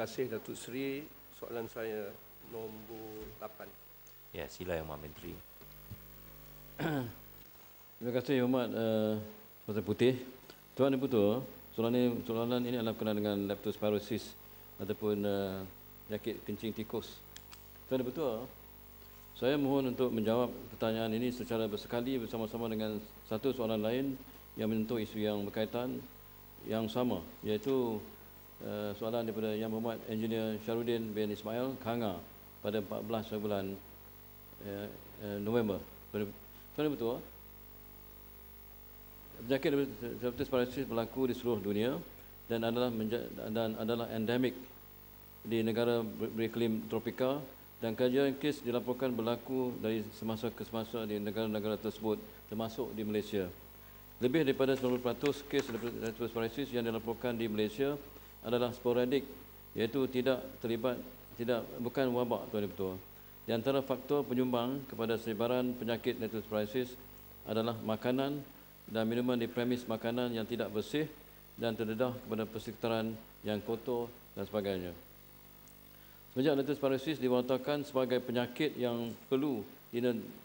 kasih Datuk Seri. Soalan saya nombor 8. Ya, sila Yang Mohd Menteri. Terima kasih Yang Mohd uh, Pasal Putih. Tuan Ibu Tua, soalan ini, soalan ini adalah berkenaan dengan leptospirosis ataupun uh, penyakit kencing tikus. Tuan Ibu Tua, saya mohon untuk menjawab pertanyaan ini secara bersekali bersama-sama dengan satu soalan lain yang menyentuh isu yang berkaitan yang sama iaitu uh, soalan daripada Yang Berhormat Engineer Syarudin bin Ismail Kanga pada 14 bulan uh, uh, November. Tuan Ibu Tua, penyakit diabetes paralysis berlaku di seluruh dunia dan adalah dan adalah endemik di negara beriklim tropika dan kajian kes dilaporkan berlaku dari semasa ke semasa di negara-negara tersebut termasuk di Malaysia. Lebih daripada 90% kes diabetes paralysis yang dilaporkan di Malaysia adalah sporadik iaitu tidak terlibat tidak bukan wabak tuan betul. Di antara faktor penyumbang kepada sebaran penyakit paralysis adalah makanan dan minuman di premis makanan yang tidak bersih dan terdedah kepada persekitaran yang kotor dan sebagainya. Semenjak leptospirosis diwartakan sebagai penyakit yang perlu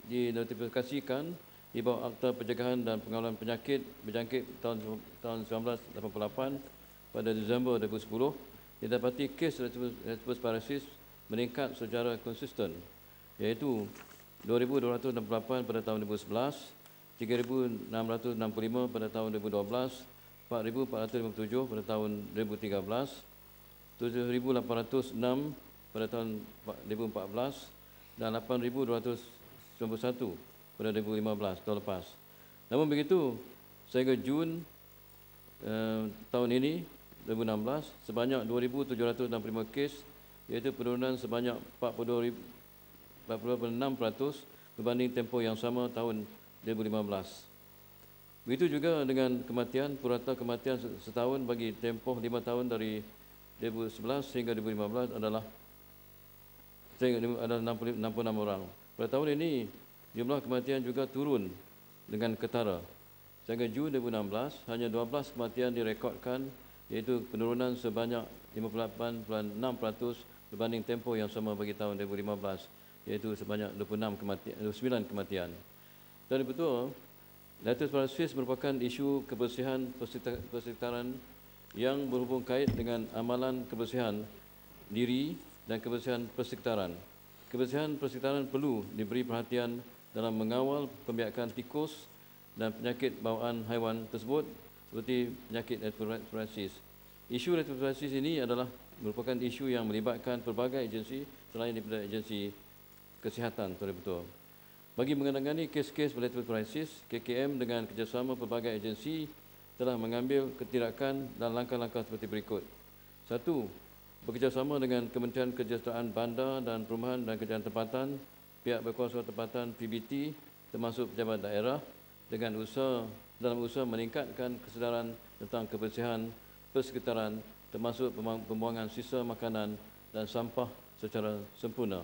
dinotifikasikan di bawah Akta Pencegahan dan Pengawalan Penyakit Berjangkit tahun 1988 pada Disember 2010, didapati kes leptospirosis paralysis meningkat secara konsisten iaitu 2,268 pada tahun 2011, 3,665 pada tahun 2012, 4,457 pada tahun 2013, 7,806 pada tahun 2014 dan 8,291 pada 2015 tahun lepas. Namun begitu, sehingga Jun eh, tahun ini 2016 sebanyak 2,765 kes iaitu penurunan sebanyak 40,6% berbanding tempoh yang sama tahun 2015. Begitu juga dengan kematian, purata kematian setahun bagi tempoh 5 tahun dari 2011 sehingga 2015 adalah ada 66 orang. Pada tahun ini, jumlah kematian juga turun dengan ketara. Sehingga Jun 2016, hanya 12 kematian direkodkan iaitu penurunan sebanyak 58.6% berbanding tempoh yang sama bagi tahun 2015 iaitu sebanyak 26 kematian, 29 kematian. Dan betul, Latest Paralysis merupakan isu kebersihan persekitaran yang berhubung kait dengan amalan kebersihan diri dan kebersihan persekitaran. Kebersihan persekitaran perlu diberi perhatian dalam mengawal pembiakan tikus dan penyakit bawaan haiwan tersebut seperti penyakit leptospirosis. Isu leptospirosis ini adalah merupakan isu yang melibatkan pelbagai agensi selain daripada agensi kesihatan betul. Bagi mengenangani kes-kes leptospirosis, KKM dengan kerjasama pelbagai agensi telah mengambil ketindakan dan langkah-langkah seperti berikut. Satu, bekerjasama dengan Kementerian Kesejahteraan Bandar dan Perumahan dan Kerjaan Tempatan, pihak berkuasa tempatan PBT termasuk pejabat daerah dengan usaha dalam usaha meningkatkan kesedaran tentang kebersihan persekitaran termasuk pembuangan sisa makanan dan sampah secara sempurna.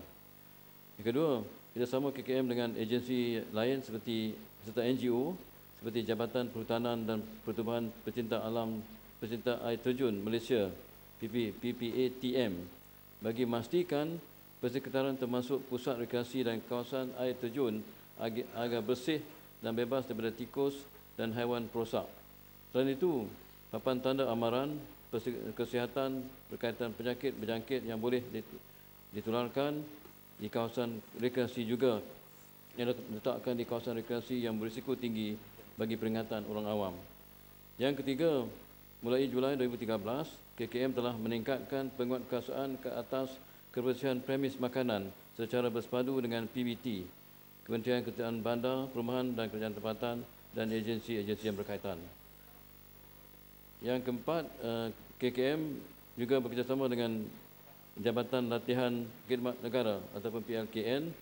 Yang kedua, kerjasama KKM dengan agensi lain seperti serta NGO seperti Jabatan Perhutanan dan Pertumbuhan Pecinta Alam Pecinta Air Terjun Malaysia PP, PPATM bagi memastikan persekitaran termasuk pusat rekreasi dan kawasan air terjun agar bersih dan bebas daripada tikus dan haiwan perosak. Selain itu, papan tanda amaran kesihatan berkaitan penyakit berjangkit yang boleh ditularkan di kawasan rekreasi juga yang diletakkan di kawasan rekreasi yang berisiko tinggi bagi peringatan orang awam. Yang ketiga, mulai Julai 2013, KKM telah meningkatkan penguatkuasaan ke atas kebersihan premis makanan secara bersepadu dengan PBT, Kementerian Kesihatan Bandar, Perumahan dan Kerajaan Tempatan dan agensi-agensi yang berkaitan. Yang keempat, eh, KKM juga bekerjasama dengan Jabatan Latihan Khidmat Negara ataupun PLKN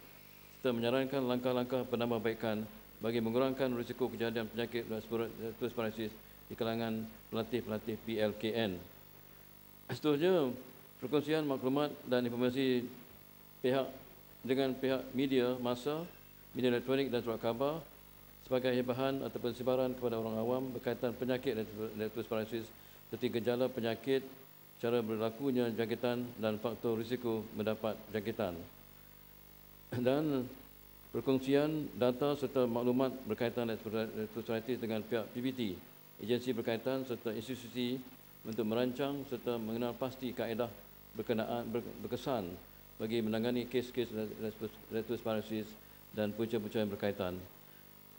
serta menyarankan langkah-langkah penambahbaikan bagi mengurangkan risiko kejadian penyakit respiratif di kalangan pelatih-pelatih PLKN. Seterusnya, perkongsian maklumat dan informasi pihak dengan pihak media masa, media elektronik dan surat khabar sebagai bahan ataupun sebaran kepada orang awam berkaitan penyakit leptospirosis seperti gejala penyakit cara berlakunya jangkitan dan faktor risiko mendapat jangkitan. Dan perkongsian data serta maklumat berkaitan leptospirosis dengan pihak PBT, agensi berkaitan serta institusi untuk merancang serta mengenal pasti kaedah berkenaan berkesan bagi menangani kes-kes leptospirosis dan punca-punca yang berkaitan.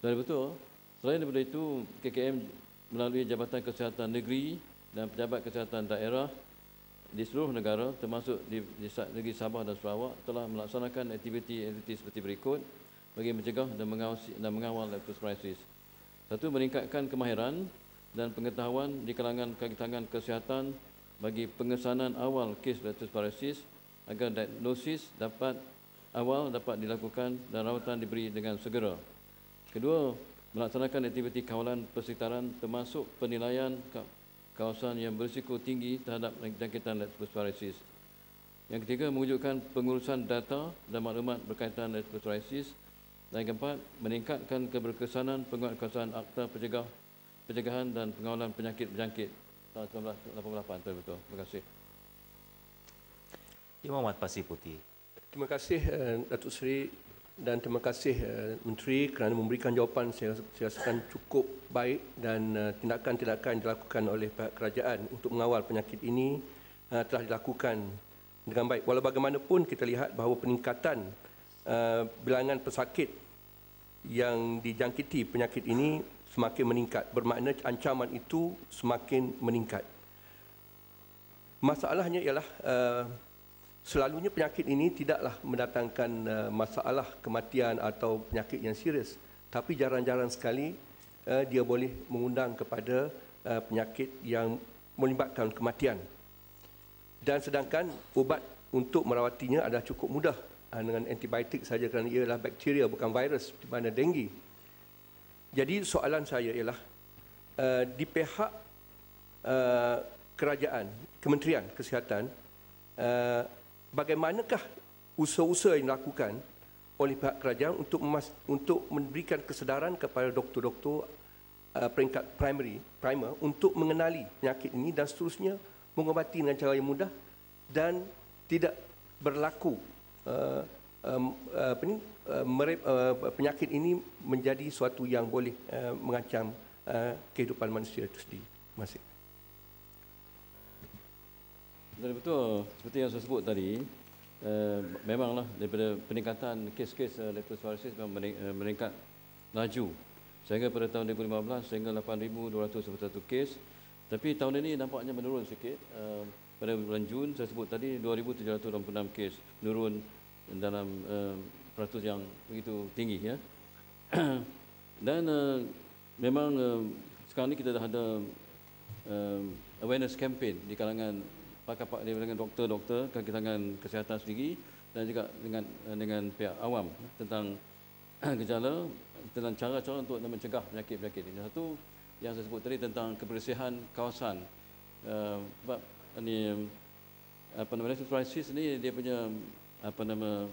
Dan betul, selain daripada itu, KKM melalui Jabatan Kesihatan Negeri dan Pejabat Kesihatan Daerah di seluruh negara termasuk di, di negeri Sabah dan Sarawak telah melaksanakan aktiviti-aktiviti seperti berikut bagi mencegah dan mengawasi dan mengawal leptospirosis. Satu meningkatkan kemahiran dan pengetahuan di kalangan kagitangan kesihatan bagi pengesanan awal kes leptospirosis agar diagnosis dapat awal dapat dilakukan dan rawatan diberi dengan segera. Kedua, melaksanakan aktiviti kawalan persekitaran termasuk penilaian kawasan yang berisiko tinggi terhadap jangkitan leptospirosis. Yang ketiga, mewujudkan pengurusan data dan maklumat berkaitan leptospirosis. Dan yang keempat, meningkatkan keberkesanan penguatkuasaan akta pencegah, pencegahan dan pengawalan penyakit berjangkit tahun 1988. Betul. Terima kasih. Imam Ahmad Pasir Putih. Terima kasih uh, Datuk Seri dan terima kasih uh, Menteri kerana memberikan jawapan saya, saya rasakan cukup baik dan uh, tindakan-tindakan yang dilakukan oleh pihak kerajaan untuk mengawal penyakit ini uh, telah dilakukan dengan baik. Walau bagaimanapun kita lihat bahawa peningkatan uh, bilangan pesakit yang dijangkiti penyakit ini semakin meningkat. Bermakna ancaman itu semakin meningkat. Masalahnya ialah uh, selalunya penyakit ini tidaklah mendatangkan uh, masalah kematian atau penyakit yang serius. Tapi jarang-jarang sekali uh, dia boleh mengundang kepada uh, penyakit yang melibatkan kematian. Dan sedangkan ubat untuk merawatinya adalah cukup mudah. Uh, dengan antibiotik saja kerana ia adalah bakteria bukan virus di mana denggi. Jadi soalan saya ialah uh, di pihak uh, kerajaan kementerian kesihatan uh, bagaimanakah usaha-usaha yang dilakukan oleh pihak kerajaan untuk memas- untuk memberikan kesedaran kepada doktor-doktor uh, peringkat primary primer untuk mengenali penyakit ini dan seterusnya mengobati dengan cara yang mudah dan tidak berlaku uh, um, uh, apa ni, uh, merep, uh, penyakit ini menjadi suatu yang boleh uh, mengancam uh, kehidupan manusia itu sendiri. Terima kasih. Dan betul seperti yang saya sebut tadi, uh, memanglah daripada peningkatan kes-kes uh, leptospirosis memang uh, meningkat laju. Sehingga pada tahun 2015 sehingga 8,221 kes. Tapi tahun ini nampaknya menurun sikit. Uh, pada bulan Jun saya sebut tadi 2,786 kes menurun dalam uh, peratus yang begitu tinggi ya. Dan uh, memang uh, sekarang ini kita dah ada uh, awareness campaign di kalangan pakar-pakar dengan doktor-doktor kalangan kesihatan sendiri dan juga dengan dengan pihak awam tentang gejala tentang cara-cara untuk mencegah penyakit-penyakit ini. Satu yang saya sebut tadi tentang kebersihan kawasan. Uh, sebab ini apa nama crisis ni dia punya apa nama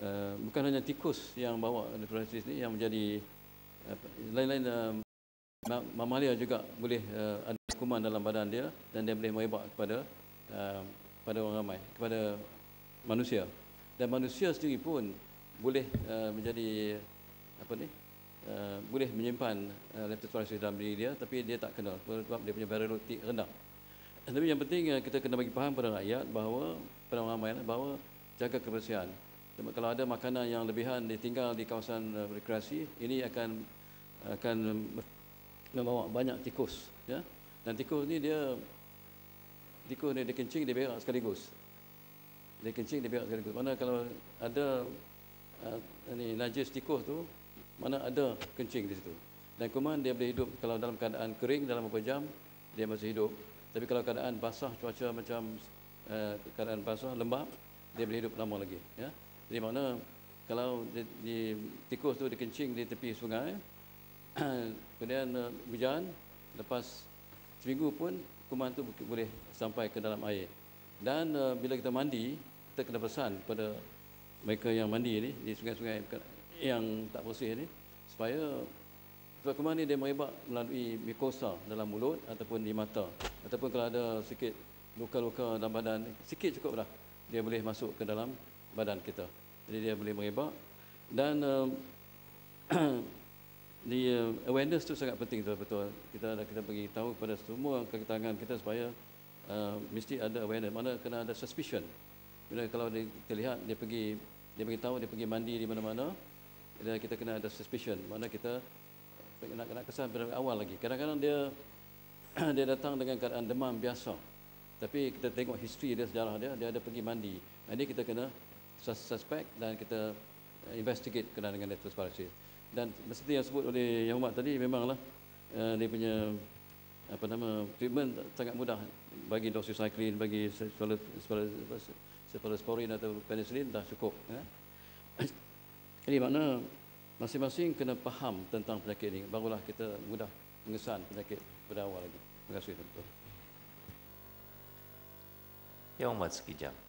uh, bukan hanya tikus yang bawa crisis ni yang menjadi lain-lain uh, mamalia juga boleh uh, ada kuman dalam badan dia dan dia boleh merebak kepada uh, pada orang ramai kepada manusia. Dan manusia sendiri pun boleh uh, menjadi apa ni uh, boleh menyimpan uh, leptospirosis dalam diri dia tapi dia tak kenal sebab dia punya virolotik rendah. Tapi yang penting uh, kita kena bagi faham pada rakyat bahawa pada orang ramai bahawa jaga kebersihan. Sebab kalau ada makanan yang lebihan ditinggal di kawasan uh, rekreasi ini akan akan membawa banyak tikus ya. Dan tikus ni dia tikus ni dia kencing dia berak sekaligus. Dia kencing dia berak sekaligus. Mana kalau ada uh, ni najis tikus tu mana ada kencing di situ. Dan kuman dia boleh hidup kalau dalam keadaan kering dalam beberapa jam dia masih hidup. Tapi kalau keadaan basah cuaca macam uh, keadaan basah lembap dia boleh hidup lama lagi ya. Jadi mana kalau di, di tikus tu dikencing di tepi sungai kemudian uh, hujan lepas seminggu pun kuman tu boleh sampai ke dalam air. Dan uh, bila kita mandi kita kena pesan pada mereka yang mandi ni di sungai-sungai yang tak bersih ni supaya sebab kuman ni dia merebak melalui mikosa dalam mulut ataupun di mata. Ataupun kalau ada sikit luka-luka dalam badan sikit cukup dah dia boleh masuk ke dalam badan kita. Jadi dia boleh merebak. Dan um, di uh, awareness tu sangat penting tu betul. Kita ada kita bagi tahu kepada semua kaki tangan kita supaya uh, mesti ada awareness. Mana kena ada suspicion. Bila kalau dia, kita lihat dia pergi dia bagi tahu dia pergi mandi di mana-mana kita kena ada suspicion. Mana kita nak nak kesan pada awal lagi. Kadang-kadang dia dia datang dengan keadaan demam biasa. Tapi kita tengok history dia sejarah dia dia ada pergi mandi. Jadi kita kena sus- suspect dan kita investigate kena dengan leptospirosis dan seperti yang sebut oleh Yang Hormat tadi memanglah uh, dia punya apa nama treatment sangat mudah bagi doxycycline bagi cephalosporin atau penicillin dah cukup ya. Jadi makna masing-masing kena faham tentang penyakit ini barulah kita mudah mengesan penyakit pada awal lagi. Terima kasih tuan-tuan. Yang Amat sekejap.